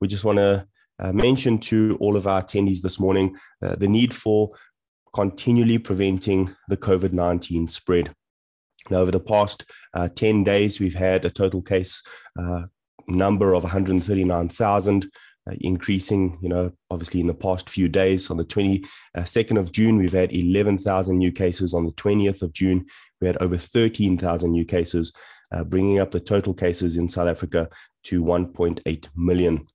we just want to uh, mention to all of our attendees this morning uh, the need for continually preventing the COVID 19 spread. Now, over the past uh, 10 days, we've had a total case uh, number of 139,000. Uh, increasing, you know, obviously in the past few days. On the 22nd of June, we've had 11,000 new cases. On the 20th of June, we had over 13,000 new cases, uh, bringing up the total cases in South Africa to 1.8 million.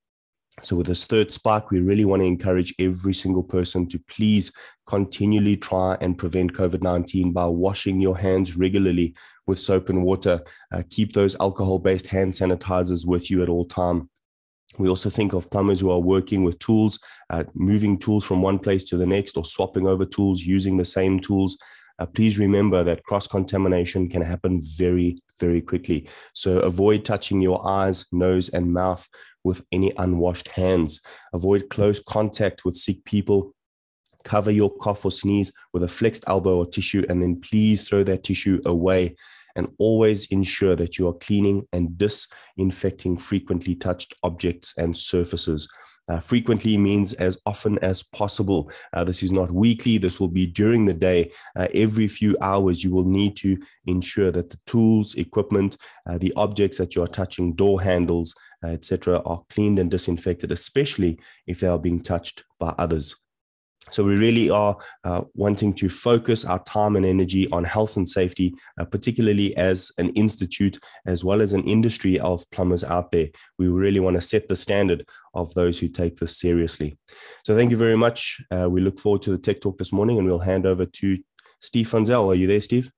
So, with this third spike, we really want to encourage every single person to please continually try and prevent COVID 19 by washing your hands regularly with soap and water. Uh, keep those alcohol based hand sanitizers with you at all time. We also think of plumbers who are working with tools, uh, moving tools from one place to the next, or swapping over tools, using the same tools. Uh, please remember that cross contamination can happen very, very quickly. So avoid touching your eyes, nose, and mouth with any unwashed hands. Avoid close contact with sick people. Cover your cough or sneeze with a flexed elbow or tissue, and then please throw that tissue away. And always ensure that you are cleaning and disinfecting frequently touched objects and surfaces. Uh, frequently means as often as possible. Uh, this is not weekly. This will be during the day. Uh, every few hours, you will need to ensure that the tools, equipment, uh, the objects that you are touching, door handles, uh, etc., are cleaned and disinfected, especially if they are being touched by others. So we really are uh, wanting to focus our time and energy on health and safety, uh, particularly as an institute as well as an industry of plumbers out there. We really want to set the standard of those who take this seriously. So thank you very much. Uh, we look forward to the tech talk this morning, and we'll hand over to Steve van Zyl. Are you there, Steve?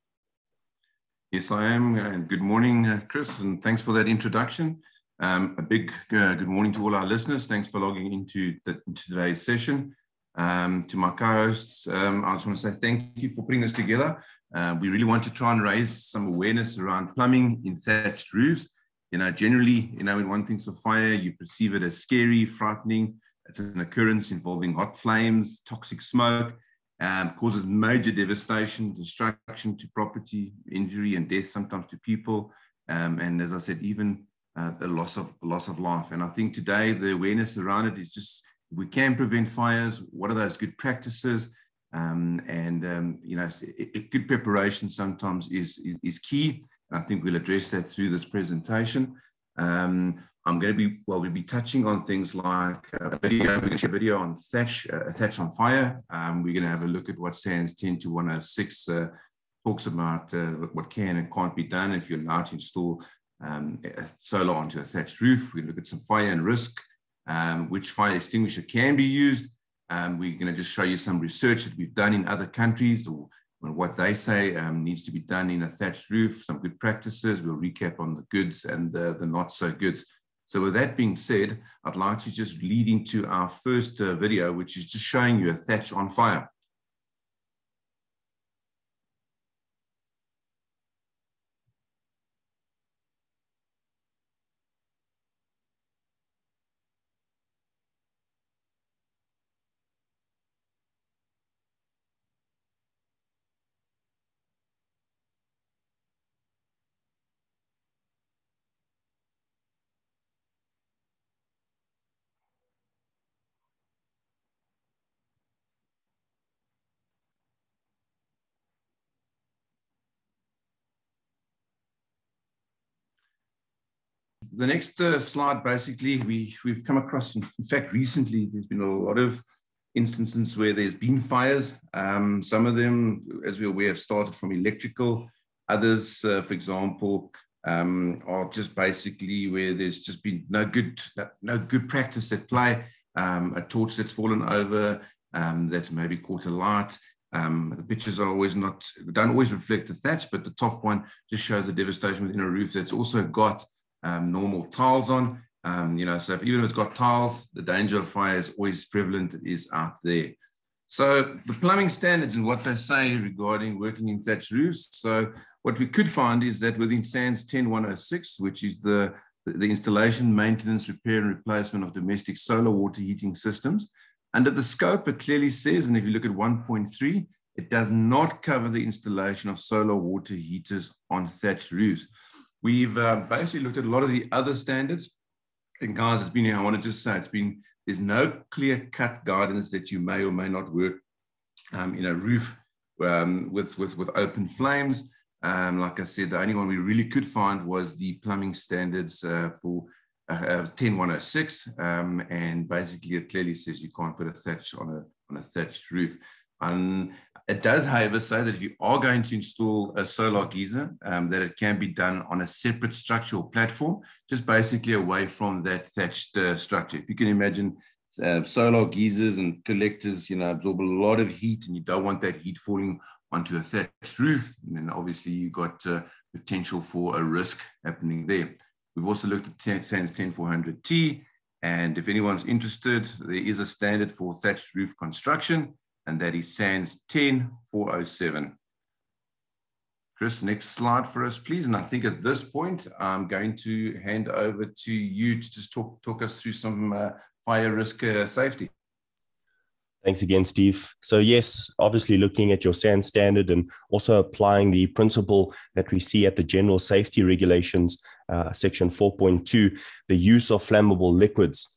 Yes, I am. And good morning, uh, Chris, and thanks for that introduction. Um, a big uh, good morning to all our listeners. Thanks for logging into, the, into today's session. Um, to my co-hosts, um, I just want to say thank you for putting this together. Uh, we really want to try and raise some awareness around plumbing in thatched roofs. You know, generally, you know, when one thinks of fire, you perceive it as scary, frightening. It's an occurrence involving hot flames, toxic smoke, um, causes major devastation, destruction to property, injury, and death sometimes to people. Um, and as I said, even uh, the loss of loss of life. And I think today the awareness around it is just we can prevent fires, what are those good practices? Um, and um, you know, a good preparation sometimes is, is, is key. And I think we'll address that through this presentation. Um, I'm going to be well, we'll be touching on things like a video, we're going to share a video on thatch, uh, thatch on fire. Um, we're going to have a look at what SANS 10 to 106 uh, talks about uh, what can and can't be done if you're allowed to install um, solar onto a thatched roof. We look at some fire and risk um, which fire extinguisher can be used. Um, we're going to just show you some research that we've done in other countries or, what they say um, needs to be done in a thatched roof, some good practices. We'll recap on the goods and the, the not so good. So with that being said, I'd like to just lead into our first uh, video, which is just showing you a thatch on fire. The next uh, slide, basically, we, we've come across, in, fact, recently, there's been a lot of instances where there's been fires. Um, some of them, as we're aware, have started from electrical. Others, uh, for example, um, are just basically where there's just been no good, no good practice at play. Um, a torch that's fallen over, um, that's maybe caught a light. Um, the pictures are always not, don't always reflect the thatch, but the top one just shows the devastation within a roof that's also got um, normal tiles on. Um, you know, so if, even if it's got tiles, the danger of fire is always prevalent, is out there. So the plumbing standards and what they say regarding working in thatched roofs. So what we could find is that within SANS 10106, which is the, the installation, maintenance, repair and replacement of domestic solar water heating systems, under the scope, it clearly says, and if you look at 1.3, it does not cover the installation of solar water heaters on thatched roofs. We've uh, basically looked at a lot of the other standards And guys, it's been, I want to just say, it's been, there's no clear cut guidance that you may or may not work um, in a roof um, with, with, with open flames. Um, like I said, the only one we really could find was the plumbing standards uh, for uh, 10106. Um, and basically, it clearly says you can't put a thatch on a, on a thatched roof. And it does, however, say that if you are going to install a solar geyser, um, that it can be done on a separate structural platform, just basically away from that thatched uh, structure. If you can imagine uh, solar geysers and collectors, you know, absorb a lot of heat and you don't want that heat falling onto a thatched roof, then obviously you've got uh, potential for a risk happening there. We've also looked at SANS 10400T, and if anyone's interested, there is a standard for thatched roof construction, and that is SANS 10407. Chris, next slide for us, please. And I think at this point, I'm going to hand over to you to just talk, talk us through some uh, fire risk uh, safety. Thanks again, Steve. So, yes, obviously looking at your SANS standard and also applying the principle that we see at the General Safety Regulations, uh, section 4.2, the use of flammable liquids.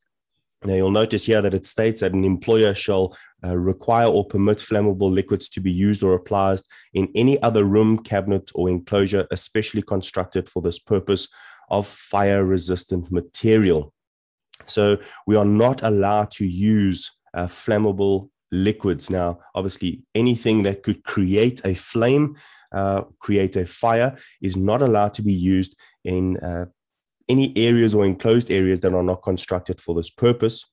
Now, you'll notice here that it states that an employer shall uh, require or permit flammable liquids to be used or applied in any other room, cabinet, or enclosure, especially constructed for this purpose of fire resistant material. So, we are not allowed to use uh, flammable liquids. Now, obviously, anything that could create a flame, uh, create a fire, is not allowed to be used in uh, any areas or enclosed areas that are not constructed for this purpose.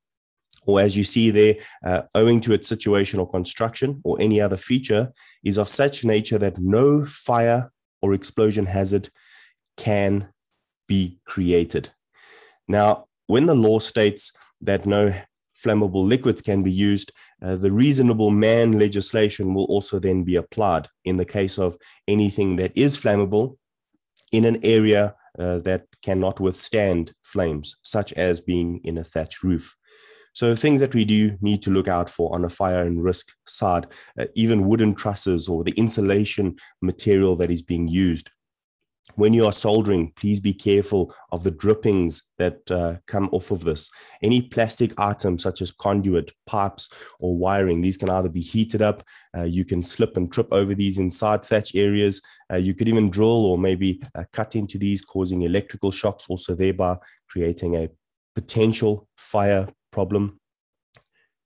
Or as you see there, uh, owing to its situation or construction or any other feature, is of such nature that no fire or explosion hazard can be created. Now, when the law states that no flammable liquids can be used, uh, the reasonable man legislation will also then be applied in the case of anything that is flammable in an area uh, that cannot withstand flames, such as being in a thatch roof. So, things that we do need to look out for on a fire and risk side, uh, even wooden trusses or the insulation material that is being used when you are soldering, please be careful of the drippings that uh, come off of this. Any plastic items such as conduit, pipes, or wiring, these can either be heated up. Uh, you can slip and trip over these inside thatch areas. Uh, you could even drill or maybe uh, cut into these, causing electrical shocks, also thereby creating a potential fire problem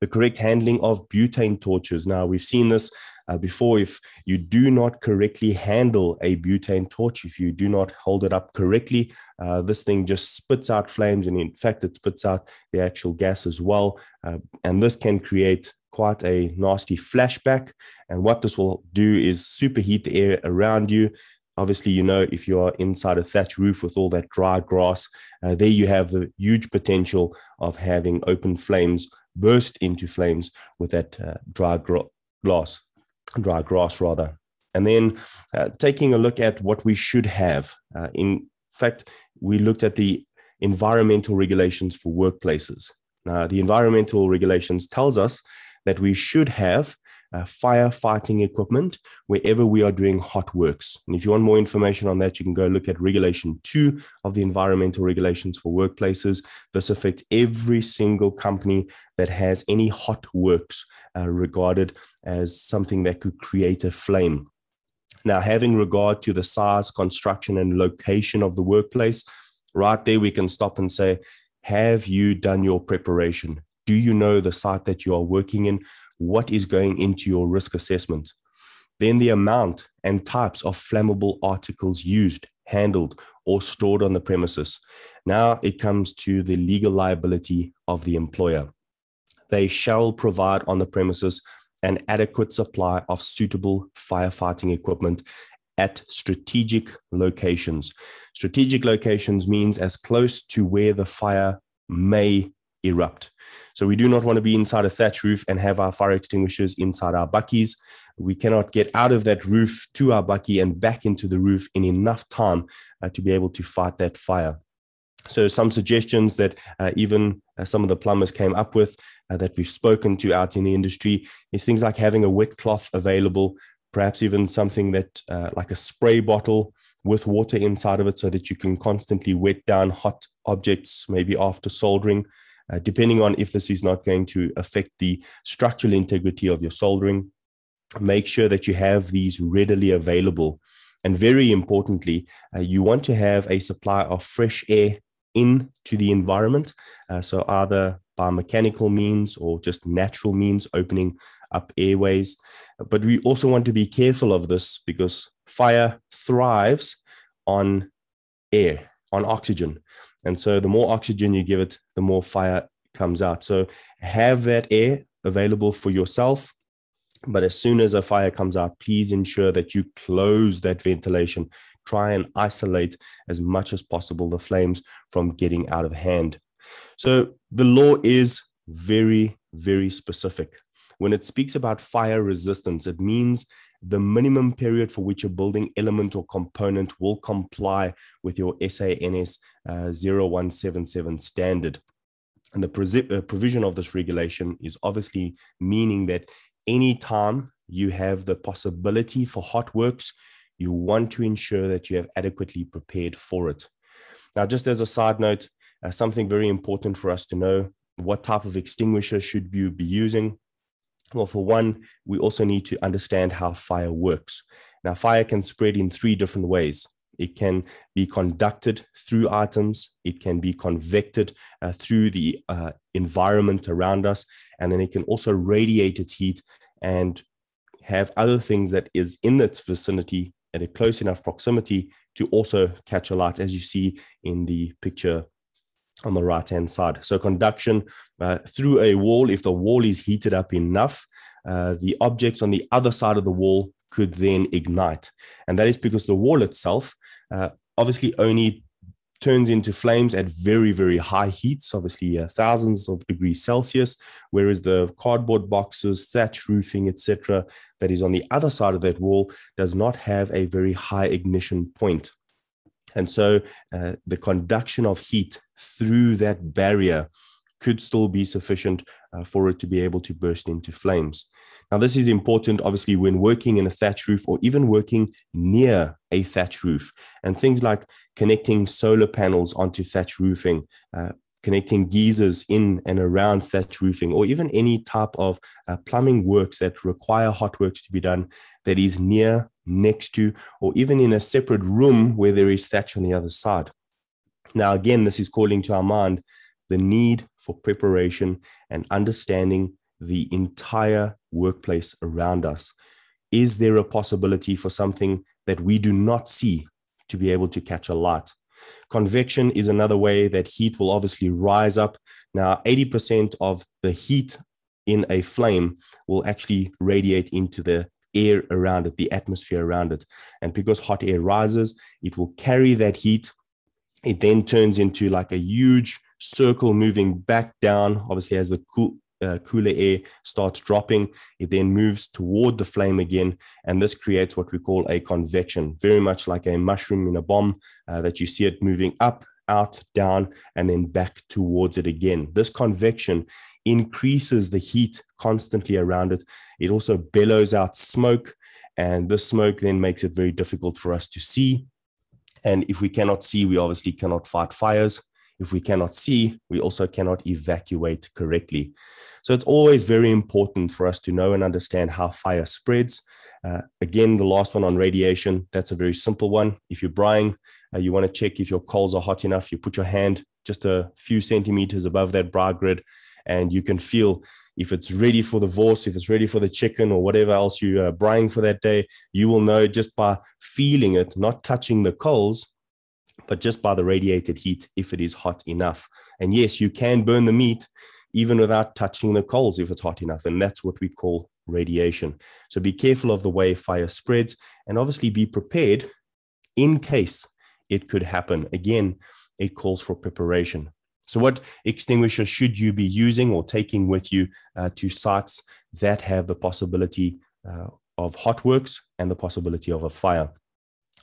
the correct handling of butane torches. Now, we've seen this uh, before. If you do not correctly handle a butane torch, if you do not hold it up correctly, uh, this thing just spits out flames. And in fact, it spits out the actual gas as well. Uh, and this can create quite a nasty flashback. And what this will do is superheat the air around you. Obviously, you know, if you are inside a thatch roof with all that dry grass, uh, there you have the huge potential of having open flames burst into flames with that uh, dry gra- dry grass rather. And then uh, taking a look at what we should have. Uh, in fact, we looked at the environmental regulations for workplaces. Now, the environmental regulations tells us that we should have uh, firefighting equipment wherever we are doing hot works. And if you want more information on that, you can go look at Regulation 2 of the Environmental Regulations for Workplaces. This affects every single company that has any hot works uh, regarded as something that could create a flame. Now, having regard to the size, construction, and location of the workplace, right there we can stop and say, have you done your preparation? Do you know the site that you are working in? what is going into your risk assessment. Then the amount and types of flammable articles used, handled, or stored on the premises. Now it comes to the legal liability of the employer. They shall provide on the premises an adequate supply of suitable firefighting equipment at strategic locations. Strategic locations means as close to where the fire may erupt. So we do not want to be inside a thatch roof and have our fire extinguishers inside our bakkies. We cannot get out of that roof to our bakkie and back into the roof in enough time uh, to be able to fight that fire. So some suggestions that uh, even uh, some of the plumbers came up with uh, that we've spoken to out in the industry is things like having a wet cloth available perhaps even something that uh, like a spray bottle with water inside of it so that you can constantly wet down hot objects, maybe after soldering, uh, depending on if this is not going to affect the structural integrity of your soldering. Make sure that you have these readily available. And very importantly, uh, you want to have a supply of fresh air into the environment. Uh, so either by mechanical means or just natural means, opening up airways. But we also want to be careful of this because fire thrives on air, on oxygen. And so the more oxygen you give it, the more fire comes out. So have that air available for yourself. But as soon as a fire comes out, please ensure that you close that ventilation. Try and isolate as much as possible the flames from getting out of hand. So the law is very, very specific. When it speaks about fire resistance, it means the minimum period for which a building element or component will comply with your SANS uh, 0177 standard. And the uh, provision of this regulation is obviously meaning that any time you have the possibility for hot works, you want to ensure that you have adequately prepared for it. Now, just as a side note, uh, something very important for us to know what type of extinguisher should you be using? Well, for one, we also need to understand how fire works. Now, fire can spread in three different ways. It can be conducted through items, it can be convected uh, through the uh, environment around us, and then it can also radiate its heat and have other things that is in its vicinity at a close enough proximity to also catch a light, as you see in the picture on the right hand side. So conduction uh, through a wall, if the wall is heated up enough, uh, the objects on the other side of the wall could then ignite. And that is because the wall itself uh, obviously only turns into flames at very, very high heats, obviously uh, thousands of degrees Celsius, whereas the cardboard boxes, thatch roofing, etc., that is on the other side of that wall does not have a very high ignition point. And so uh, the conduction of heat through that barrier could still be sufficient uh, for it to be able to burst into flames. Now, this is important, obviously, when working in a thatch roof or even working near a thatch roof. And things like connecting solar panels onto thatch roofing, uh, connecting geysers in and around thatch roofing, or even any type of uh, plumbing works that require hot works to be done that is near, next to, or even in a separate room where there is thatch on the other side. Now, again, this is calling to our mind the need for preparation and understanding the entire workplace around us. Is there a possibility for something that we do not see to be able to catch a light? Convection is another way that heat will obviously rise up. Now, 80% of the heat in a flame will actually radiate into the air around it, the atmosphere around it. And because hot air rises, it will carry that heat it then turns into like a huge circle moving back down. Obviously, as the cool, uh, cooler air starts dropping, it then moves toward the flame again. And this creates what we call a convection, very much like a mushroom in a bomb uh, that you see it moving up, out, down, and then back towards it again. This convection increases the heat constantly around it. It also bellows out smoke. And this smoke then makes it very difficult for us to see and if we cannot see, we obviously cannot fight fires. If we cannot see, we also cannot evacuate correctly. So it's always very important for us to know and understand how fire spreads. Uh, again, the last one on radiation, that's a very simple one. If you're braaiing, uh, you want to check if your coals are hot enough. You put your hand just a few centimeters above that braai grid, and you can feel if it's ready for the wors, if it's ready for the chicken or whatever else you are braaiing for that day, you will know just by feeling it, not touching the coals, but just by the radiated heat if it is hot enough. And yes, you can burn the meat even without touching the coals if it's hot enough. And that's what we call radiation. So be careful of the way fire spreads and obviously be prepared in case it could happen. Again, it calls for preparation. So, what extinguisher should you be using or taking with you uh, to sites that have the possibility uh, of hot works and the possibility of a fire?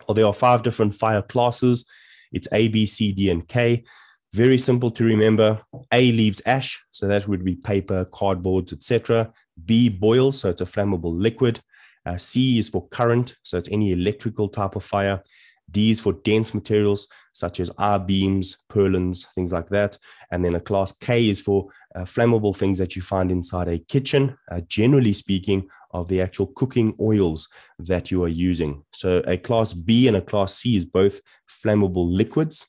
Well, there are five different fire classes. It's A, B, C, D, and K. Very simple to remember. A leaves ash, so that would be paper, cardboards, etc. B boils, so it's a flammable liquid. Uh, C is for current, so it's any electrical type of fire. D is for dense materials such as I-beams, purlins, things like that. And then a class K is for uh, flammable things that you find inside a kitchen, uh, generally speaking, of the actual cooking oils that you are using. So a class B and a class C is both flammable liquids.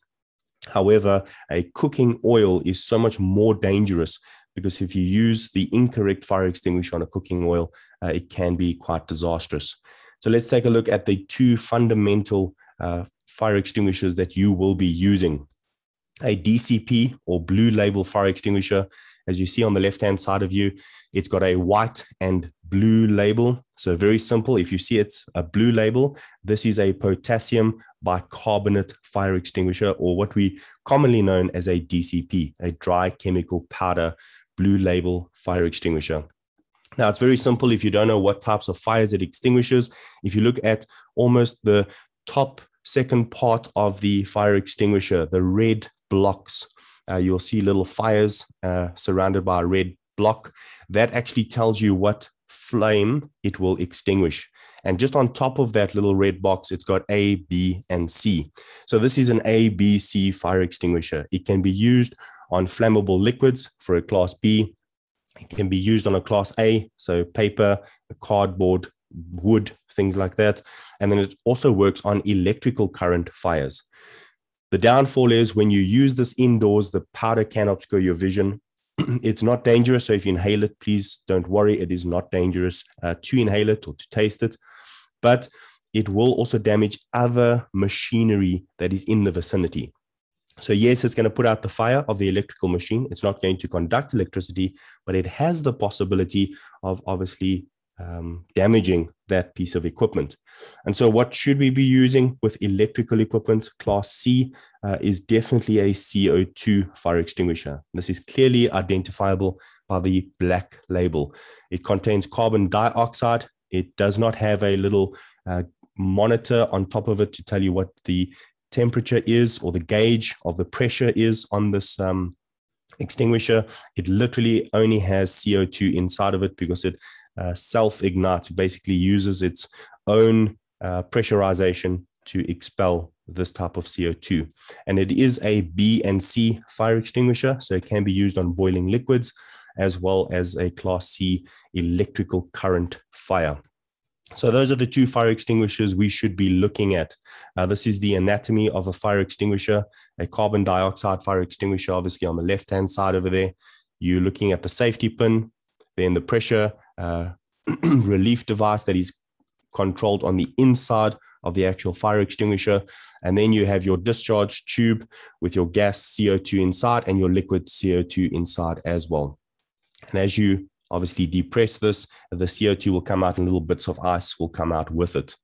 However, a cooking oil is so much more dangerous because if you use the incorrect fire extinguisher on a cooking oil, uh, it can be quite disastrous. So let's take a look at the two fundamental uh, fire extinguishers that you will be using. A DCP or blue label fire extinguisher, as you see on the left hand side of you, it's got a white and blue label. So, very simple. If you see it's a blue label, this is a potassium bicarbonate fire extinguisher, or what we commonly known as a DCP, a dry chemical powder blue label fire extinguisher. Now, it's very simple if you don't know what types of fires it extinguishes. If you look at almost the top second part of the fire extinguisher, the red blocks. Uh, you'll see little fires uh, surrounded by a red block. That actually tells you what flame it will extinguish. And just on top of that little red box, it's got A, B, and C. So this is an A, B, C fire extinguisher. It can be used on flammable liquids for a class B. It can be used on a class A, so paper, cardboard, wood, things like that. And then it also works on electrical current fires. The downfall is when you use this indoors, the powder can obscure your vision. it's not dangerous. So if you inhale it, please don't worry. It is not dangerous uh, to inhale it or to taste it. But it will also damage other machinery that is in the vicinity. So, yes, it's going to put out the fire of the electrical machine. It's not going to conduct electricity, but it has the possibility of obviously um, damaging that piece of equipment. And so, what should we be using with electrical equipment? Class C uh, is definitely a CO2 fire extinguisher. This is clearly identifiable by the black label. It contains carbon dioxide. It does not have a little uh, monitor on top of it to tell you what the temperature is or the gauge of the pressure is on this um, extinguisher. It literally only has CO2 inside of it because it self ignites, basically uses its own uh, pressurization to expel this type of CO2. And it is a B and C fire extinguisher, so it can be used on boiling liquids as well as a Class C electrical current fire. So those are the two fire extinguishers we should be looking at. Uh, this is the anatomy of a fire extinguisher, a carbon dioxide fire extinguisher, obviously on the left-hand side over there. You're looking at the safety pin, then the pressure uh, relief device that is controlled on the inside of the actual fire extinguisher. And then you have your discharge tube with your gas CO2 inside and your liquid CO2 inside as well. And as you obviously depress this, the CO2 will come out and little bits of ice will come out with it.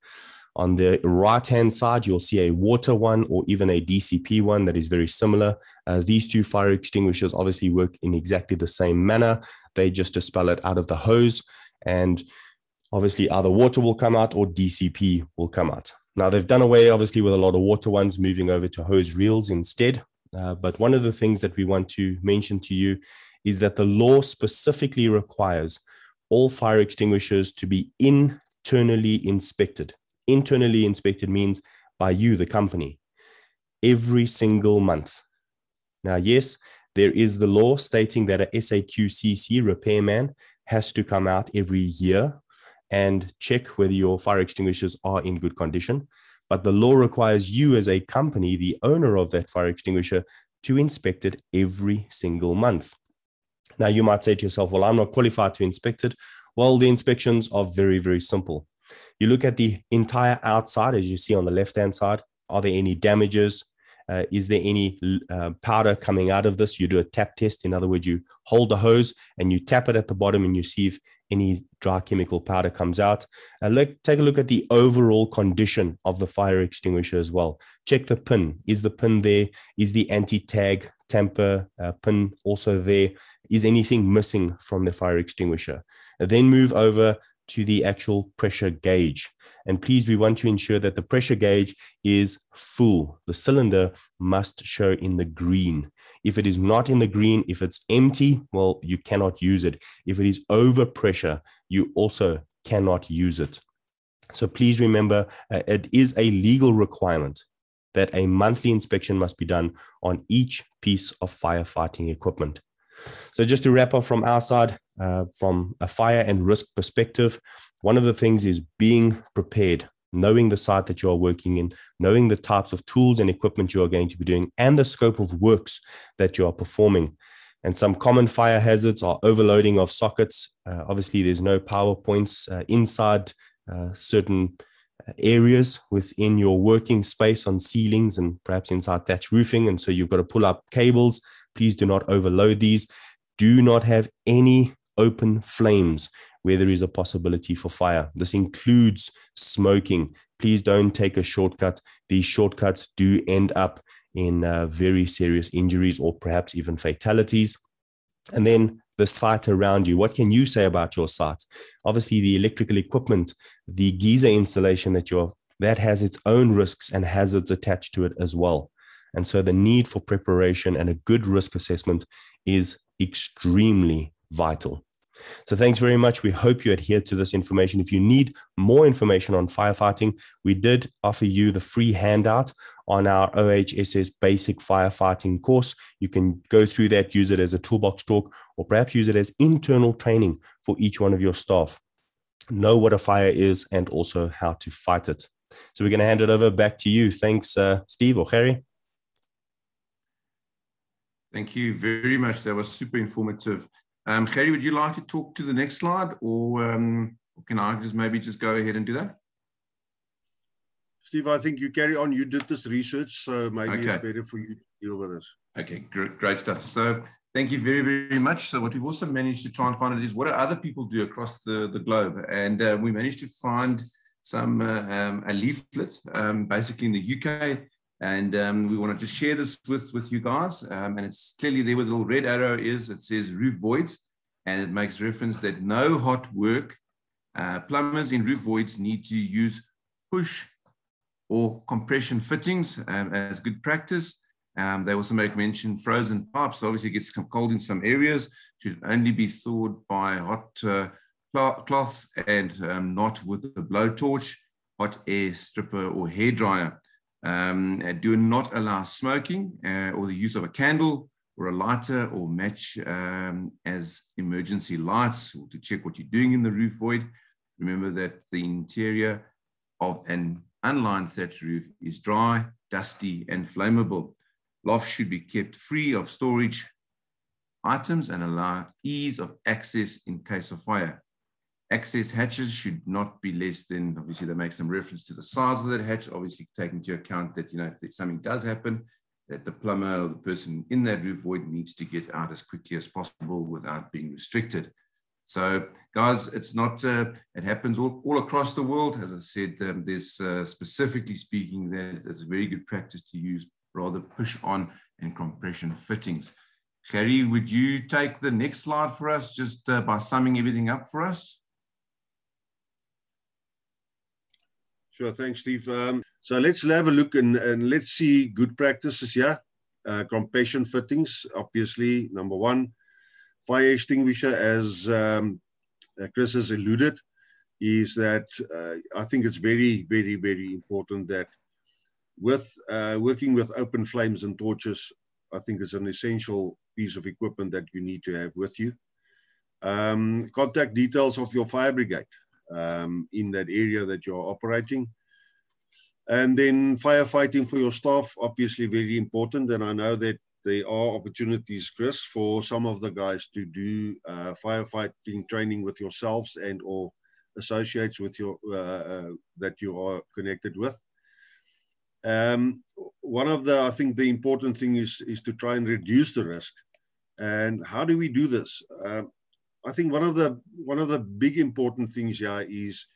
On the right hand side, you'll see a water one or even a DCP one that is very similar. Uh, these two fire extinguishers obviously work in exactly the same manner. They just dispel it out of the hose, and obviously either water will come out or DCP will come out. Now, they've done away obviously with a lot of water ones, moving over to hose reels instead. Uh, but one of the things that we want to mention to you is that the law specifically requires all fire extinguishers to be internally inspected. Internally inspected means by you, the company, every single month. Now, yes, there is the law stating that a SAQCC repairman has to come out every year and check whether your fire extinguishers are in good condition. But the law requires you, as a company, the owner of that fire extinguisher, to inspect it every single month. Now, you might say to yourself, Well, I'm not qualified to inspect it. Well, the inspections are very, very simple. You look at the entire outside, as you see on the left hand side. Are there any damages? Uh, is there any uh, powder coming out of this? You do a tap test. In other words, you hold the hose and you tap it at the bottom and you see if any dry chemical powder comes out. And look, take a look at the overall condition of the fire extinguisher as well. Check the pin. Is the pin there? Is the anti-tag tamper uh, pin also there? Is anything missing from the fire extinguisher? Then move over to the actual pressure gauge. And please, we want to ensure that the pressure gauge is full. The cylinder must show in the green. If it is not in the green, if it's empty, well, you cannot use it. If it is over pressure, you also cannot use it. So please remember, uh, it is a legal requirement that a monthly inspection must be done on each piece of firefighting equipment. So just to wrap up from our side, uh, from a fire and risk perspective, one of the things is being prepared, knowing the site that you are working in, knowing the types of tools and equipment you are going to be doing, and the scope of works that you are performing. And some common fire hazards are overloading of sockets. Uh, obviously, there's no power points uh, inside uh, certain areas within your working space on ceilings and perhaps inside thatch roofing. And so you've got to pull up cables. Please do not overload these. Do not have any open flames where there is a possibility for fire. This includes smoking. Please don't take a shortcut. These shortcuts do end up in uh, very serious injuries or perhaps even fatalities. And then the site around you. What can you say about your site? Obviously, the electrical equipment, the geyser installation that you're that has its own risks and hazards attached to it as well. And so the need for preparation and a good risk assessment is extremely vital. So thanks very much. We hope you adhere to this information. If you need more information on firefighting, we did offer you the free handout on our OHSS basic firefighting course. You can go through that, use it as a toolbox talk, or perhaps use it as internal training for each one of your staff. Know what a fire is and also how to fight it. So we're going to hand it over back to you. Thanks, uh, Steve or Harry. Thank you very much. That was super informative. Um, Harry, would you like to talk to the next slide or, um, can I just maybe just go ahead and do that? Steve, I think you carry on. You did this research, so maybe okay. it's better for you to deal with this. Okay, great, great stuff. So thank you very, very much. So what we've also managed to try and find is what do other people do across the, the globe? And uh, we managed to find some uh, um, a leaflet, um, basically in the UK, and um, we wanted to just share this with, with you guys. Um, and it's clearly there where the little red arrow is. It says roof voids. And it makes reference that no hot work. Uh, plumbers in roof voids need to use push or compression fittings um, as good practice. Um, they also make mention frozen pipes. Obviously, it gets cold in some areas. Should only be thawed by hot uh, cloths and um, not with a blowtorch, hot air stripper, or hair dryer. Um, do not allow smoking uh, or the use of a candle or a lighter or match um, as emergency lights or to check what you're doing in the roof void. Remember that the interior of an unlined thatch roof is dry, dusty, and flammable. Lofts should be kept free of storage items and allow ease of access in case of fire access hatches should not be less than, obviously they make some reference to the size of that hatch, obviously taking into account that, you know, if something does happen, that the plumber or the person in that roof void needs to get out as quickly as possible without being restricted. So guys, it's not, uh, it happens all, all across the world. As I said, um, there's uh, specifically speaking that it's a very good practice to use rather push on and compression fittings. Harry, would you take the next slide for us just uh, by summing everything up for us? Sure, thanks, Steve. Um, so let's have a look and, and let's see good practices here. Uh, compression fittings, obviously, number one. Fire extinguisher, as um, uh, Chris has alluded, is that uh, I think it's very, very, very important that with uh, working with open flames and torches, I think it's an essential piece of equipment that you need to have with you. Um, contact details of your fire brigade um, in that area that you're operating. And then firefighting for your staff, obviously very important. And I know that there are opportunities, Chris, for some of the guys to do uh, firefighting training with yourselves and or associates with your uh, uh, that you are connected with. Um, one of the, I think the important thing is, is to try and reduce the risk. And how do we do this? Um, I think one of the one of the big important things here is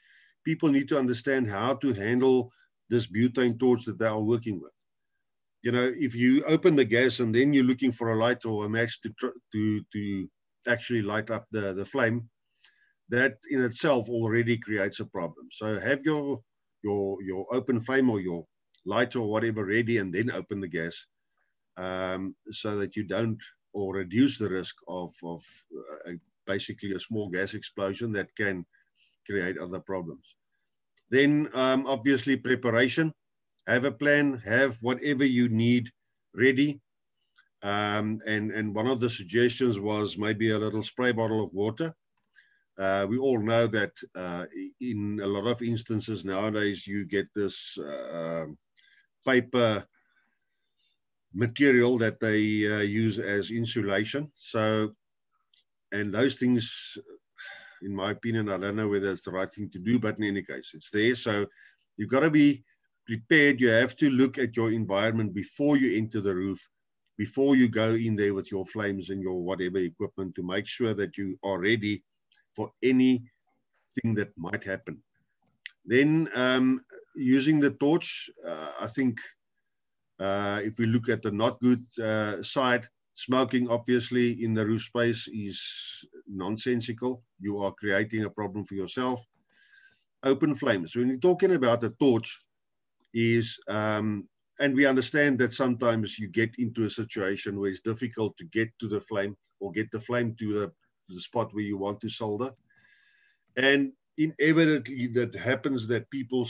people need to understand how to handle this butane torch that they are working with. You know, if you open the gas and then you're looking for a light or a match to to to actually light up the the flame, that in itself already creates a problem. So have your your your open flame or your light or whatever ready, and then open the gas, um, so that you don't or reduce the risk of of uh, basically a small gas explosion that can create other problems. Then um, obviously preparation. Have a plan, have whatever you need ready. Um, and, and one of the suggestions was maybe a little spray bottle of water. Uh, we all know that uh, in a lot of instances nowadays, you get this uh, paper material that they uh, use as insulation. So, and those things, in my opinion, I don't know whether it's the right thing to do, but in any case, it's there. So you've got to be prepared. You have to look at your environment before you enter the roof, before you go in there with your flames and your whatever equipment to make sure that you are ready for anything that might happen. Then um, using the torch, uh, I think uh, if we look at the not good uh, side, smoking obviously in the roof space is nonsensical. You are creating a problem for yourself. Open flames. When you're talking about a torch, is um, and we understand that sometimes you get into a situation where it's difficult to get to the flame or get the flame to the, the spot where you want to solder. And inevitably that happens that people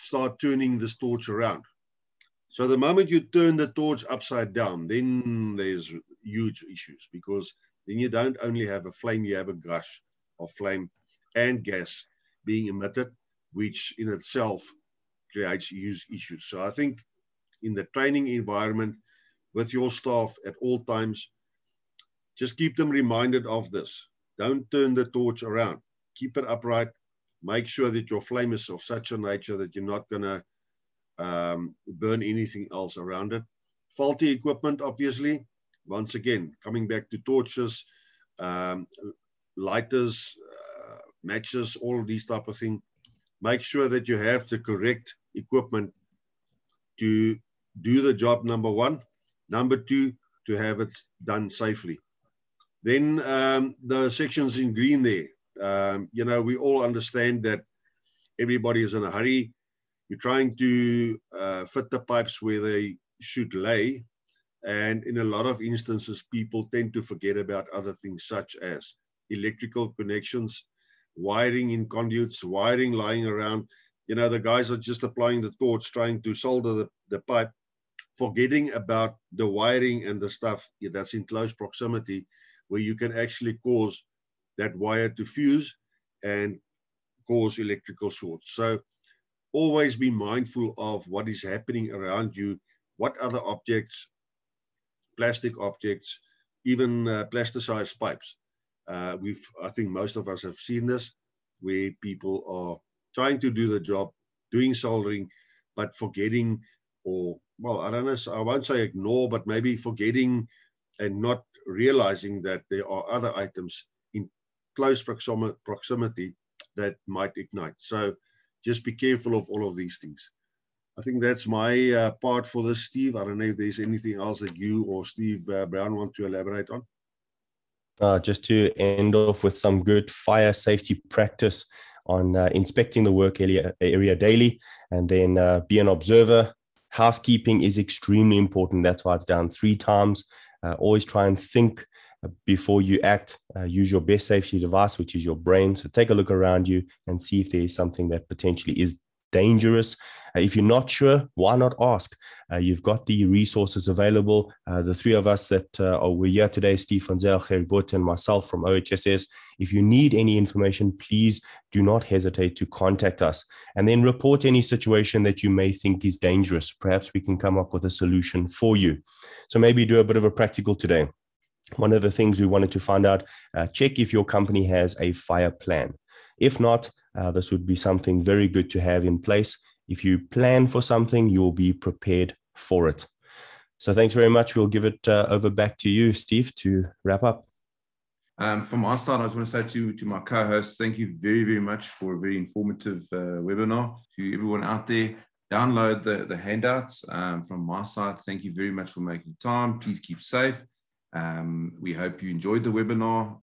start turning this torch around. So the moment you turn the torch upside down, then there's huge issues because then you don't only have a flame, you have a gush of flame and gas being emitted, which in itself creates huge issues. So I think in the training environment with your staff at all times, just keep them reminded of this. Don't turn the torch around. Keep it upright. Make sure that your flame is of such a nature that you're not going to um, burn anything else around it. Faulty equipment, obviously. Once again, coming back to torches, um, lighters, uh, matches, all these type of things. Make sure that you have the correct equipment to do the job, number one. Number two, to have it done safely. Then um, the sections in green there, um, you know, we all understand that everybody is in a hurry you're trying to uh, fit the pipes where they should lay. And in a lot of instances, people tend to forget about other things such as electrical connections, wiring in conduits, wiring lying around. You know, the guys are just applying the torch, trying to solder the, the pipe, forgetting about the wiring and the stuff that's in close proximity where you can actually cause that wire to fuse and cause electrical shorts. So always be mindful of what is happening around you, what other objects, plastic objects, even uh, plasticized pipes. Uh, we've, I think most of us have seen this, where people are trying to do the job, doing soldering, but forgetting, or well, I don't know, I won't say ignore, but maybe forgetting and not realizing that there are other items in close proximity that might ignite. So just be careful of all of these things. I think that's my uh, part for this, Steve. I don't know if there's anything else that you or Steve uh, Brown want to elaborate on. Uh, just to end off with some good fire safety practice on uh, inspecting the work area, area daily and then uh, be an observer. Housekeeping is extremely important. That's why it's down three times. Uh, always try and think before you act, uh, use your best safety device, which is your brain. So take a look around you and see if there is something that potentially is dangerous. Uh, if you're not sure, why not ask? Uh, you've got the resources available. Uh, the three of us that uh, are we're here today, Steve Zyl, Gerry Botha, and myself from OHSS. If you need any information, please do not hesitate to contact us and then report any situation that you may think is dangerous. Perhaps we can come up with a solution for you. So maybe do a bit of a practical today one of the things we wanted to find out uh, check if your company has a fire plan. If not, uh, this would be something very good to have in place. If you plan for something, you'll be prepared for it. So, thanks very much. We'll give it uh, over back to you, Steve, to wrap up. Um, from our side, I just want to say to, to my co hosts, thank you very, very much for a very informative uh, webinar. To everyone out there, download the, the handouts um, from my side. Thank you very much for making time. Please keep safe. Um, we hope you enjoyed the webinar.